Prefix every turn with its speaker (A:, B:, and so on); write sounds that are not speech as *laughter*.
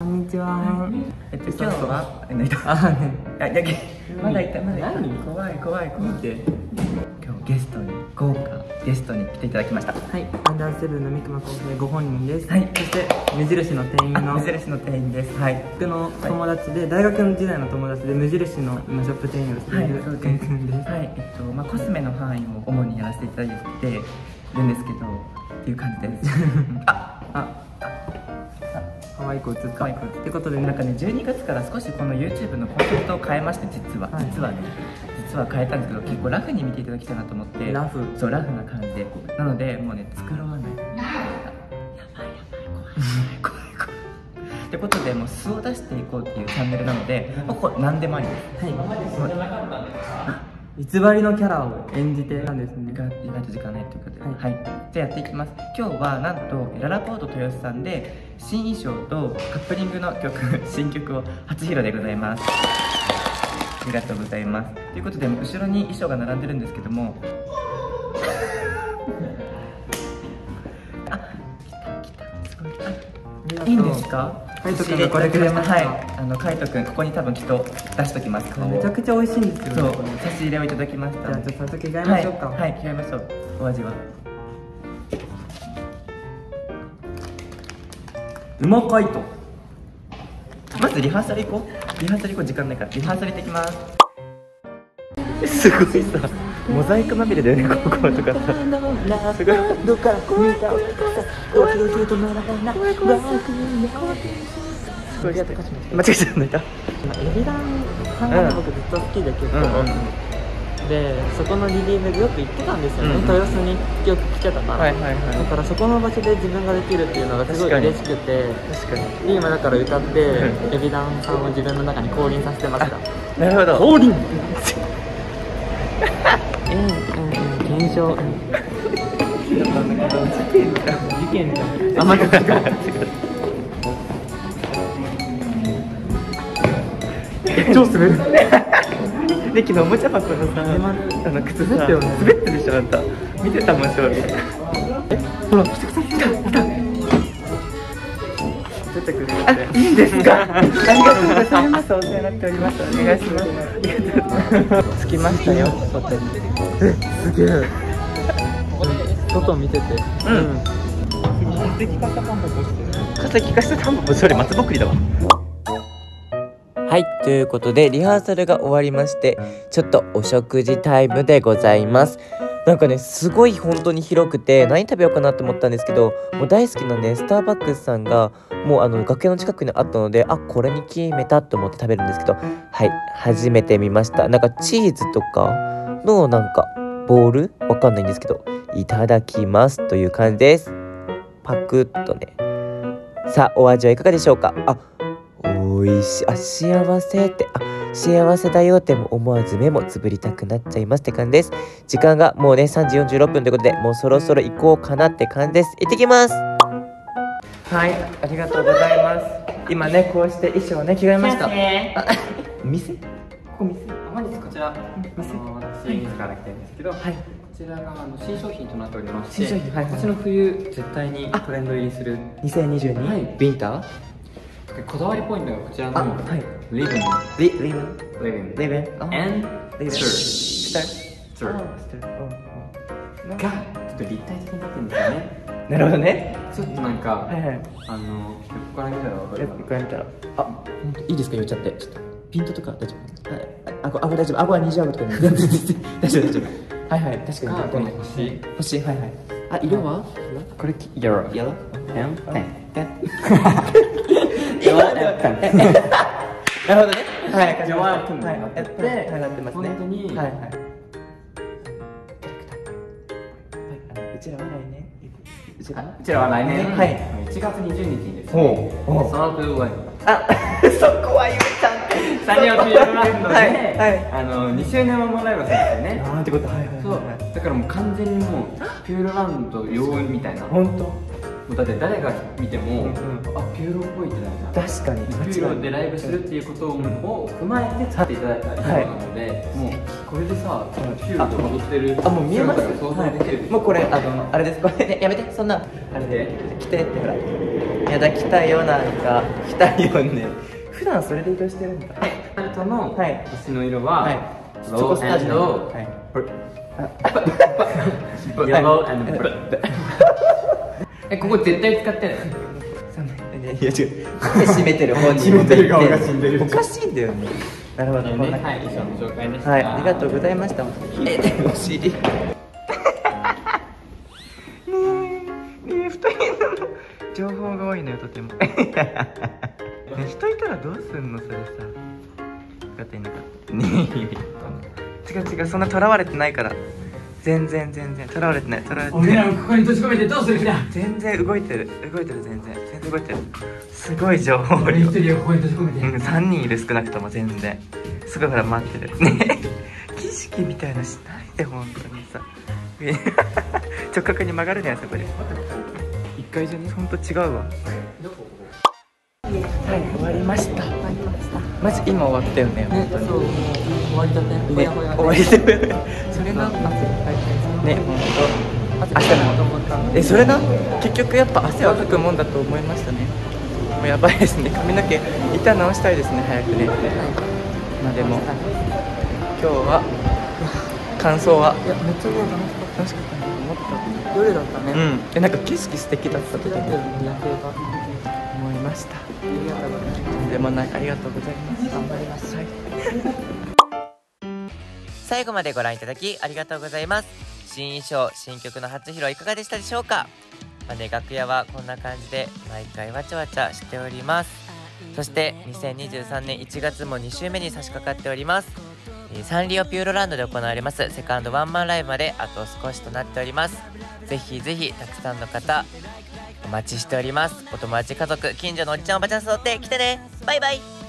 A: こんにちは。
B: えっと今日はえ泣いた
A: あ、ね。
B: あいやげまだいたまだいた
A: 何？
B: 怖い怖い怖い。
A: て。
B: 今日ゲストに豪華ゲストに来ていただきました。
A: はい、アンダーセブンの三熊康平ご本人です。
B: はい。
A: そして無印の店員
B: あ
A: の *laughs*
B: 無印の店員です。はい。
A: 僕の友達で、大学の時代の友達で無印の今ショップ店員をしている
B: そう
A: くんくんです。
B: はい。えっとまあコスメの範囲を主にやらせていただいてるんですけどっていう感じです。あ *laughs*
A: あ、可愛い子映った。
B: 可愛い子
A: ってことで、
B: なんかね12月から少しこの YouTube のコンセプトを変えまして実は、
A: はい。
B: 実はね実は変えたんですけど結構ラフに見ていただきたいなと思って。
A: ラフ。
B: そうラフな感じで。なのでもうね作ろうないやばいやばい怖い。怖い怖い。ってことでもう素を出していこうっていうチャンネルなのでもうこれ何でもありです。
A: はい。偽りのキャラを演じてたんですね。
B: 意。外と時間ないということで、は
A: はい。い
B: じゃあやっていきます。今日はなんとララポート豊洲さんで新衣装とカップリングの曲 *laughs* 新曲を初披露でございます。ありがとうございます。ということで後ろに衣装が並んでるんですけども。*laughs* あ来た来たすごい。あいいんですか？
A: カイト君
B: 差し入れ
A: これくれました。
B: はい。あのカイト君ここに多分きっと出しときます。
A: めちゃくちゃ美味しいんですよ
B: そう
A: ね。これ
B: 差し入れをいただきました
A: じゃあ、ちょっと早速着替えましょうか。
B: はい、はい、着替えましょう。お味は？
A: うまかいと。
B: まずリハーサル行こう。リハーサル行こう。時間ないから。リハーサル行ってきます。すごいさ。モザイクまみれだよねこことかさ。すごい。
A: どっから見たドキドキとならない怖い。怖い
B: すごいやっ間違えちゃったないか
A: エビダンさんが僕ずっと好きで結構、
B: うんうん
A: でそこのリリーブでよく行ってたんですよね、
B: うん。
A: 豊洲によく来てたから、
B: はいはい
A: だ
B: は
A: からそこの場所で自分ができるっていうのがすごい嬉しくて。
B: い確かに。
A: で今だから歌って
B: うん。
A: エビダンさんを自分の中に降臨させてました。
B: なるほど。
A: 降臨。うんうん検証事件じゃん。あまた違う超滑る？
B: で昨日おもちゃ箱のさあの靴さ
A: 滑ったよね。
B: 滑ったでしょあんた。見てたもん勝利。
A: ほら来た来た来た来た。出てくれる
B: あいいんですか？*laughs* ありがとうございます。お世話になっております。お願いします。あ着きましたよ外に
A: えすげえ。外見てて。
B: うん。傘利かしたタンポポそれ松ぼっくりだわはいということでリハーサルが終わりましてちょっとお食事タイムでございます。なんかねすごい本当に広くて何食べようかなと思ったんですけどもう大好きなねスターバックスさんがもうあの崖の近くにあったのであこれに決めたと思って食べるんですけどはい初めて見ました。なんかチーズとかのなんかボール？わかんないんですけどいただきますという感じです。パクッとね。さあお味はいかがでしょうか？あおいしい。あ幸せって。あ幸せだよっても思わず目もつぶりたくなっちゃいますって感じです。時間がもうね3時46分ということでもうそろそろ行こうかなって感じです。行ってきます。はいありがとうございます。今ねこうして衣装ね着替えました。あ店？ここ店。
C: 本日こちら、あの私自ら来てるんですけど、
B: はい。
C: こちらがあの新商品となっておりまして、
B: 新商品はい。はい
C: 今年の冬絶対にトレンド入りする
B: 2022、
C: はい。
B: ウィンター？
C: こだわりポイントがこちらの
B: あはい。
C: リブン、
B: リリブン
C: リブン、
B: リブンあ
C: and
B: スター
C: スター
B: あスタ
C: がちょっと立体的になってるんですよね。*laughs*
B: なるほどね。
C: ちょっとなんか、
B: はいはい。
C: あのここから見たらわかるかな。
B: これ見たら。あ本当いいですか言っちゃって。ちょっとピントとか大丈夫？はい。あこあこ大丈夫？あこは二重顎とか *laughs* 大丈夫大丈夫。はいはい。確かに。
C: がこの星。
B: 星はいはい。あ色は？これき
C: Yellow
B: Yellow
C: and
B: Yellow なるほどねはい。
C: ジョワークン
B: はい。やってはい。なってますね
C: 本当に
B: はい。はい。うちらは来年うちら
C: こちらは来年、
B: はい。
C: 1月20日にですね、サーフワイン
B: あそこは言っちゃって
C: サニオピーランドで、
B: はい。
C: あの2周年をもらえばそうですよね
B: なんてことはい。はい。
C: そうだからもう完全にもうピューロランド用みたい。な
B: 本当
C: だって誰が見ても、
B: うんうん。
C: あピューロっぽいってなるじゃん。
B: 確かに。
C: ピューロでライブするっていうことを踏まえて使っていただいた以上なので、もうこれでさ、ピューロで踊ってる
B: あもう見えます？
C: 想像できる、
B: はい。もうこれあのあれです。これね。やめて。そんなあれで来てってほら。やだ来たよなんか来たよね普段それで移動してるんだ。
C: タルトの
B: はい。
C: 星の色は、
B: はい。
C: ロ
B: チョコスタジオ
C: ー
B: はい。
C: ブル *laughs* *laughs* えここ絶対使ってない
B: いや違う声閉めてる本人
C: 閉めてる側が死んでる
B: おかしいんだよねなるほど、こんな
C: はい以上の紹介でした
B: はい、ありがとうございました。え、お尻。ねえ、ねえ、二人の情報が多いのよ、とても。ねえ人いたらどうすんの、それさ。よかった、いなかった。ねえ、違う違う、そんな囚われてないから。全然全然。囚われてない。囚われて
C: 俺
B: ない。
C: らをここに閉じ込めてどうする気だ？
B: 全然動いてる。動いてる全然。全然動いてる。すごい情報量。
C: 俺一人をここに閉じ込めて、
B: うん、3人いる少なくとも全然。すごいほら待ってる。ね。*laughs* 景色みたいなしないで本当にさ。*laughs* 直角に曲がるねあそこで
C: 一回じゃね？
B: 本当違うわ。はい終わりましたしたマジ今終わったよね本当に。
A: そう。終わりだね。
B: ね終わりだよね。それな
A: 汗かいて
B: ね本当
A: 汗かいたと思った
B: えそれな？結局やっぱ汗はかくもんだと思いましたね。もうやばいですね。髪の毛板直したいですね早くね。まあでも今日は感想は？い
A: やめっちゃ楽しかった。
B: 楽しかったなと思った
A: 夜だったね。
B: うん。えなんか景色素敵だったと
A: 好きだったよ
B: 思
A: ね夜景が
B: した。
A: ありがとうございます
B: とんでもないありがとうございます。
A: 頑張ります。
B: 最後までご覧いただきありがとうございます。新衣装新曲の初披露いかがでしたでしょうか？まあね楽屋はこんな感じで毎回わちゃわちゃしております。そして2023年1月も2週目に差し掛かっております。えーサンリオピューロランドで行われます。セカンドワンマンライブまであと少しとなっております。ぜひぜひたくさんの方お待ちしております。お友達家族近所のおっちゃんおばちゃん誘って来てね。バイバイ。